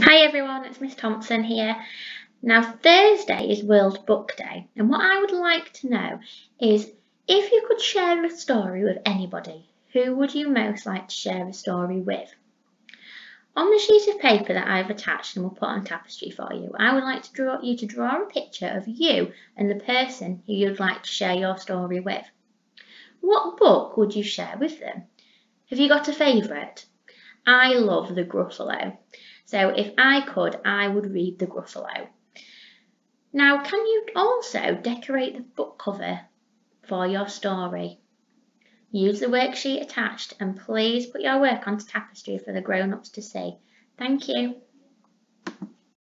Hi everyone, it's Miss Thompson here. Now Thursday is World Book Day and what I would like to know is if you could share a story with anybody, who would you most like to share a story with? On the sheet of paper that I've attached and will put on tapestry for you, I would like to draw you to draw a picture of you and the person who you'd like to share your story with. What book would you share with them? Have you got a favourite? I love The Gruffalo. So if I could, I would read The Gruffalo. Now, can you also decorate the book cover for your story? Use the worksheet attached and please put your work onto tapestry for the grown-ups to see. Thank you.